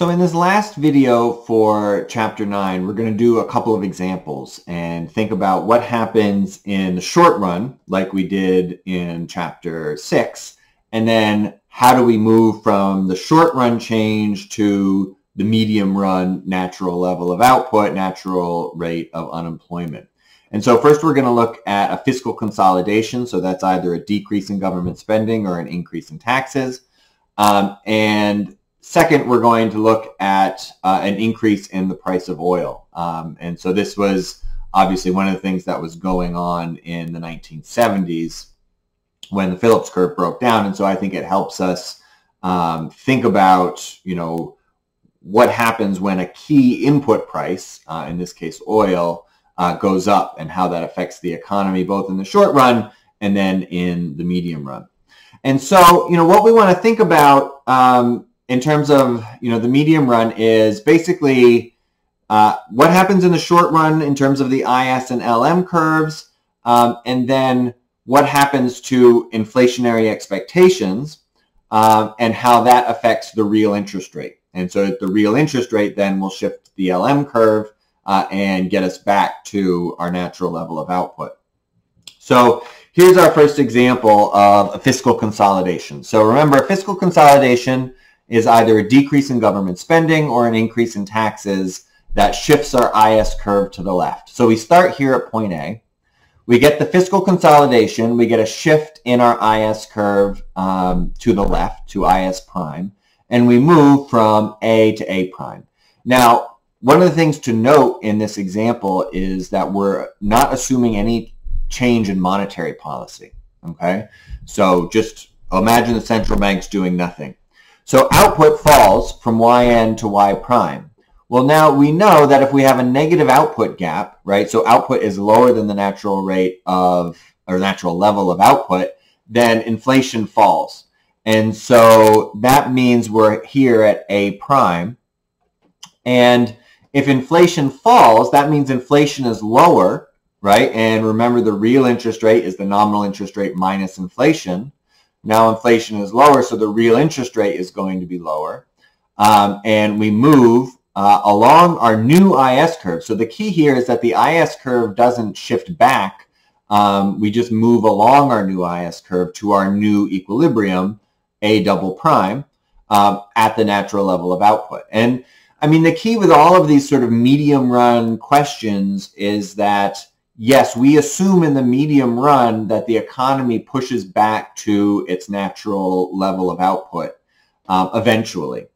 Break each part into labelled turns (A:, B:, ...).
A: So in this last video for chapter 9, we're going to do a couple of examples and think about what happens in the short run, like we did in chapter 6, and then how do we move from the short run change to the medium run natural level of output, natural rate of unemployment. And so first we're going to look at a fiscal consolidation. So that's either a decrease in government spending or an increase in taxes. Um, and Second, we're going to look at uh, an increase in the price of oil. Um, and so this was obviously one of the things that was going on in the 1970s when the Phillips curve broke down. And so I think it helps us um, think about, you know, what happens when a key input price, uh, in this case oil, uh, goes up and how that affects the economy both in the short run and then in the medium run. And so, you know, what we want to think about um, in terms of you know the medium run is basically uh, what happens in the short run in terms of the IS and LM curves, um, and then what happens to inflationary expectations um, and how that affects the real interest rate. And so the real interest rate then will shift the LM curve uh, and get us back to our natural level of output. So here's our first example of a fiscal consolidation. So remember, fiscal consolidation is either a decrease in government spending or an increase in taxes that shifts our IS curve to the left. So we start here at point A. We get the fiscal consolidation. We get a shift in our IS curve um, to the left, to IS prime, and we move from A to A prime. Now, one of the things to note in this example is that we're not assuming any change in monetary policy. Okay, so just imagine the central bank's doing nothing. So output falls from yn to y prime. Well, now we know that if we have a negative output gap, right, so output is lower than the natural rate of, or natural level of output, then inflation falls. And so that means we're here at A prime. And if inflation falls, that means inflation is lower, right? And remember the real interest rate is the nominal interest rate minus inflation. Now inflation is lower, so the real interest rate is going to be lower. Um, and we move uh, along our new IS curve. So the key here is that the IS curve doesn't shift back. Um, we just move along our new IS curve to our new equilibrium, A double prime, um, at the natural level of output. And I mean, the key with all of these sort of medium run questions is that yes, we assume in the medium run that the economy pushes back to its natural level of output um, eventually.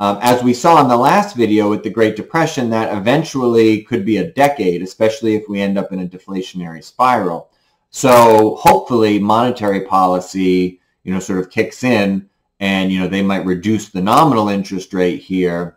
A: Um, as we saw in the last video with the Great Depression, that eventually could be a decade, especially if we end up in a deflationary spiral. So hopefully monetary policy, you know, sort of kicks in and, you know, they might reduce the nominal interest rate here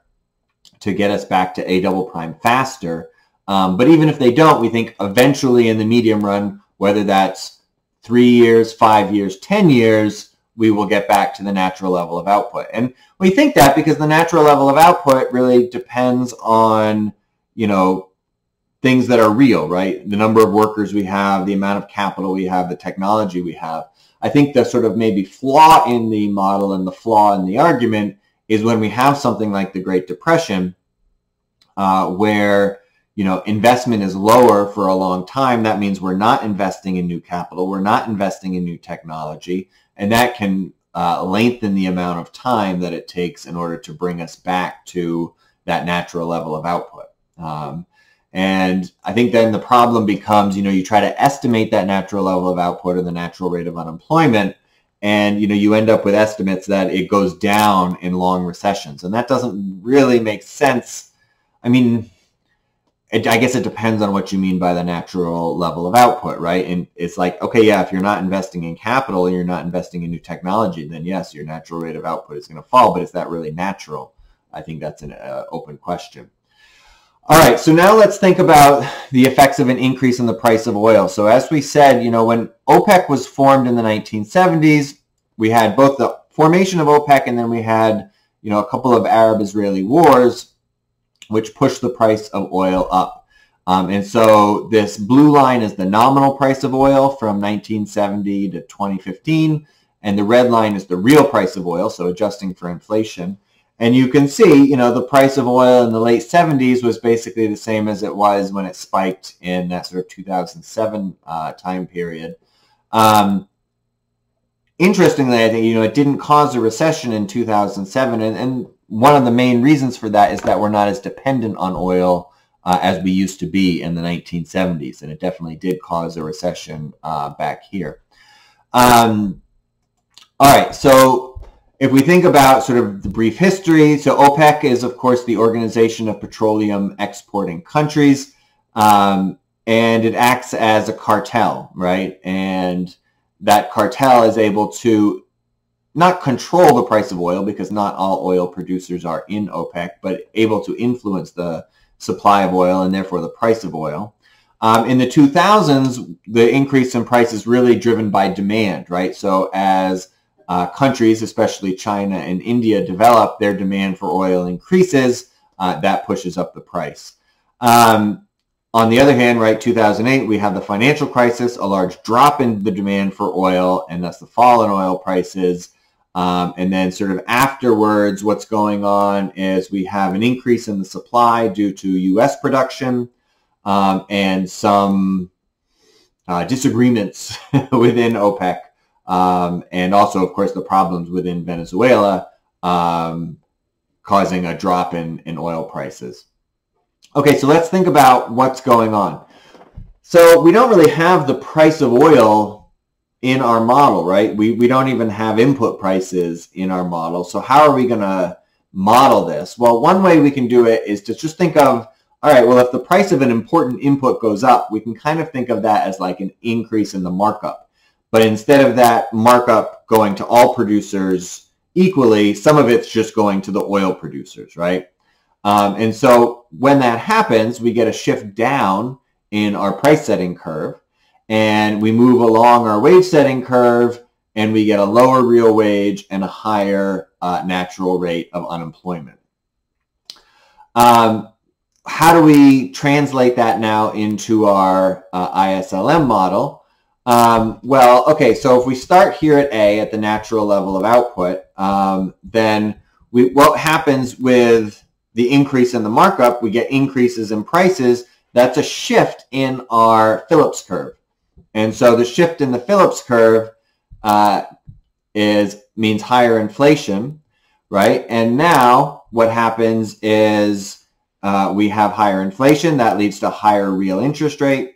A: to get us back to A double prime faster. Um, but even if they don't, we think eventually in the medium run, whether that's three years, five years, 10 years, we will get back to the natural level of output. And we think that because the natural level of output really depends on, you know, things that are real, right? The number of workers we have, the amount of capital we have, the technology we have. I think the sort of maybe flaw in the model and the flaw in the argument is when we have something like the Great Depression, uh, where you know, investment is lower for a long time, that means we're not investing in new capital, we're not investing in new technology, and that can uh, lengthen the amount of time that it takes in order to bring us back to that natural level of output. Um, and I think then the problem becomes, you know, you try to estimate that natural level of output and the natural rate of unemployment, and you know, you end up with estimates that it goes down in long recessions, and that doesn't really make sense. I mean, it, I guess it depends on what you mean by the natural level of output, right? And it's like, okay, yeah, if you're not investing in capital and you're not investing in new technology, then yes, your natural rate of output is going to fall. But is that really natural? I think that's an uh, open question. All right, so now let's think about the effects of an increase in the price of oil. So as we said, you know, when OPEC was formed in the 1970s, we had both the formation of OPEC and then we had, you know, a couple of Arab-Israeli wars which pushed the price of oil up. Um, and so this blue line is the nominal price of oil from 1970 to 2015, and the red line is the real price of oil, so adjusting for inflation. and you can see, you know, the price of oil in the late 70s was basically the same as it was when it spiked in that sort of 2007 uh, time period. Um, interestingly, I think, you know, it didn't cause a recession in 2007. And, and, one of the main reasons for that is that we're not as dependent on oil uh, as we used to be in the 1970s. And it definitely did cause a recession uh, back here. Um, all right, so if we think about sort of the brief history, so OPEC is, of course, the Organization of Petroleum Exporting Countries, um, and it acts as a cartel, right? And that cartel is able to not control the price of oil because not all oil producers are in OPEC, but able to influence the supply of oil and therefore the price of oil. Um, in the 2000s, the increase in price is really driven by demand, right? So as uh, countries, especially China and India, develop, their demand for oil increases, uh, that pushes up the price. Um, on the other hand, right, 2008, we have the financial crisis, a large drop in the demand for oil, and thus the fall in oil prices. Um, and then sort of afterwards, what's going on is we have an increase in the supply due to U.S. production um, and some uh, disagreements within OPEC um, and also, of course, the problems within Venezuela um, causing a drop in, in oil prices. Okay, so let's think about what's going on. So we don't really have the price of oil in our model, right? We, we don't even have input prices in our model. So how are we going to model this? Well, one way we can do it is to just think of, all right, well, if the price of an important input goes up, we can kind of think of that as like an increase in the markup. But instead of that markup going to all producers equally, some of it's just going to the oil producers, right? Um, and so when that happens, we get a shift down in our price setting curve and we move along our wage setting curve and we get a lower real wage and a higher uh, natural rate of unemployment. Um, how do we translate that now into our uh, ISLM model? Um, well, okay, so if we start here at A at the natural level of output, um, then we, what happens with the increase in the markup, we get increases in prices. That's a shift in our Phillips curve. And so the shift in the Phillips curve uh, is means higher inflation, right? And now what happens is uh, we have higher inflation. That leads to higher real interest rate.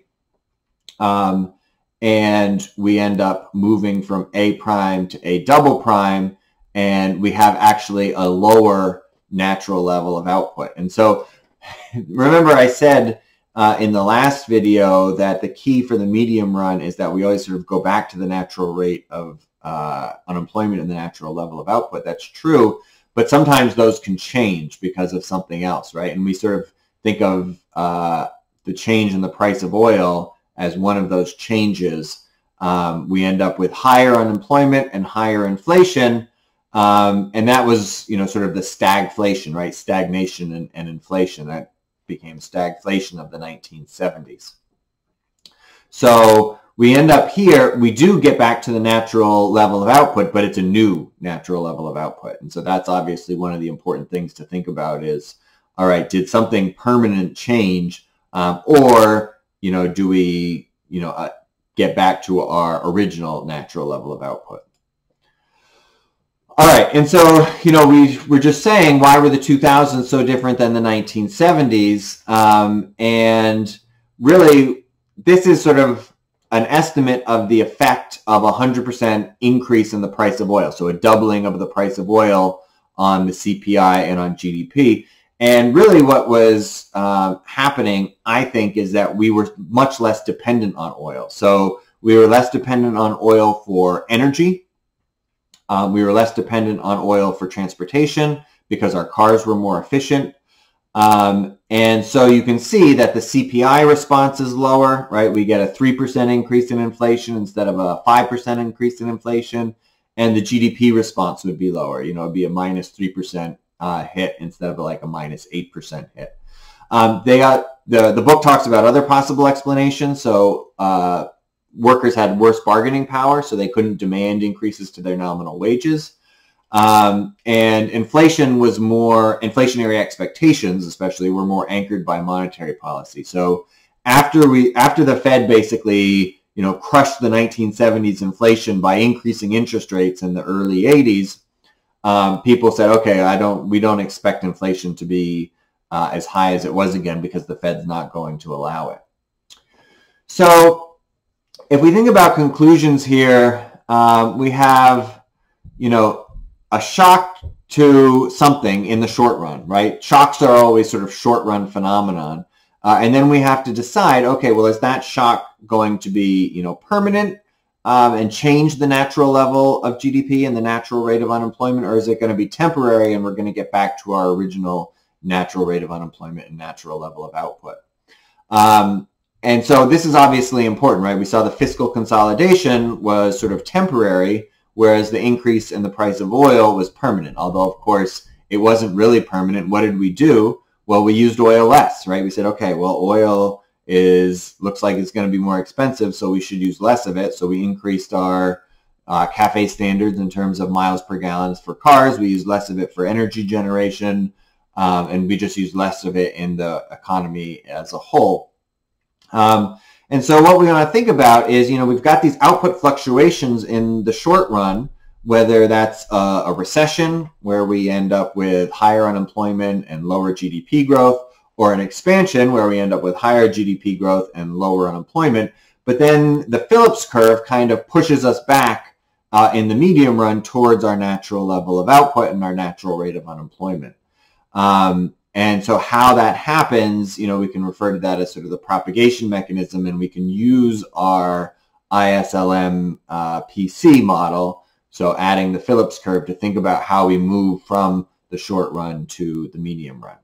A: Um, and we end up moving from A prime to A double prime, and we have actually a lower natural level of output. And so remember I said uh, in the last video that the key for the medium run is that we always sort of go back to the natural rate of uh, unemployment and the natural level of output. That's true, but sometimes those can change because of something else, right? And we sort of think of uh, the change in the price of oil as one of those changes, um, we end up with higher unemployment and higher inflation. Um, and that was, you know, sort of the stagflation, right? Stagnation and, and inflation. That became stagflation of the 1970s. So we end up here, we do get back to the natural level of output, but it's a new natural level of output. And so that's obviously one of the important things to think about is, all right, did something permanent change um, or you know, do we, you know, uh, get back to our original natural level of output? All right, and so, you know, we were just saying, why were the 2000s so different than the 1970s? Um, and really, this is sort of an estimate of the effect of a 100% increase in the price of oil. So a doubling of the price of oil on the CPI and on GDP. And really what was uh, happening, I think, is that we were much less dependent on oil. So we were less dependent on oil for energy. Um, we were less dependent on oil for transportation because our cars were more efficient. Um, and so you can see that the CPI response is lower, right? We get a 3% increase in inflation instead of a 5% increase in inflation. And the GDP response would be lower. You know, it'd be a minus 3% uh, hit instead of like a minus 8% hit. Um, they got the, the book talks about other possible explanations. So uh, workers had worse bargaining power, so they couldn't demand increases to their nominal wages. Um, and inflation was more, inflationary expectations especially, were more anchored by monetary policy. So after we, after the Fed basically, you know, crushed the 1970s inflation by increasing interest rates in the early 80s, um, people said, okay, I don't, we don't expect inflation to be uh, as high as it was again because the Fed's not going to allow it. So if we think about conclusions here, um, we have, you know, a shock to something in the short run, right? Shocks are always sort of short run phenomenon. Uh, and then we have to decide, okay, well, is that shock going to be, you know, permanent um, and change the natural level of GDP and the natural rate of unemployment, or is it going to be temporary and we're going to get back to our original natural rate of unemployment and natural level of output? Um, and so this is obviously important, right? We saw the fiscal consolidation was sort of temporary, whereas the increase in the price of oil was permanent. Although, of course, it wasn't really permanent. What did we do? Well, we used oil less, right? We said, okay, well, oil is looks like it's going to be more expensive, so we should use less of it. So we increased our uh, CAFE standards in terms of miles per gallon for cars. We used less of it for energy generation, um, and we just used less of it in the economy as a whole. Um, and so what we want to think about is, you know, we've got these output fluctuations in the short run, whether that's a, a recession where we end up with higher unemployment and lower GDP growth, or an expansion where we end up with higher GDP growth and lower unemployment. But then the Phillips curve kind of pushes us back uh, in the medium run towards our natural level of output and our natural rate of unemployment. Um, and so how that happens, you know, we can refer to that as sort of the propagation mechanism, and we can use our ISLM uh, PC model, so adding the Phillips curve to think about how we move from the short run to the medium run.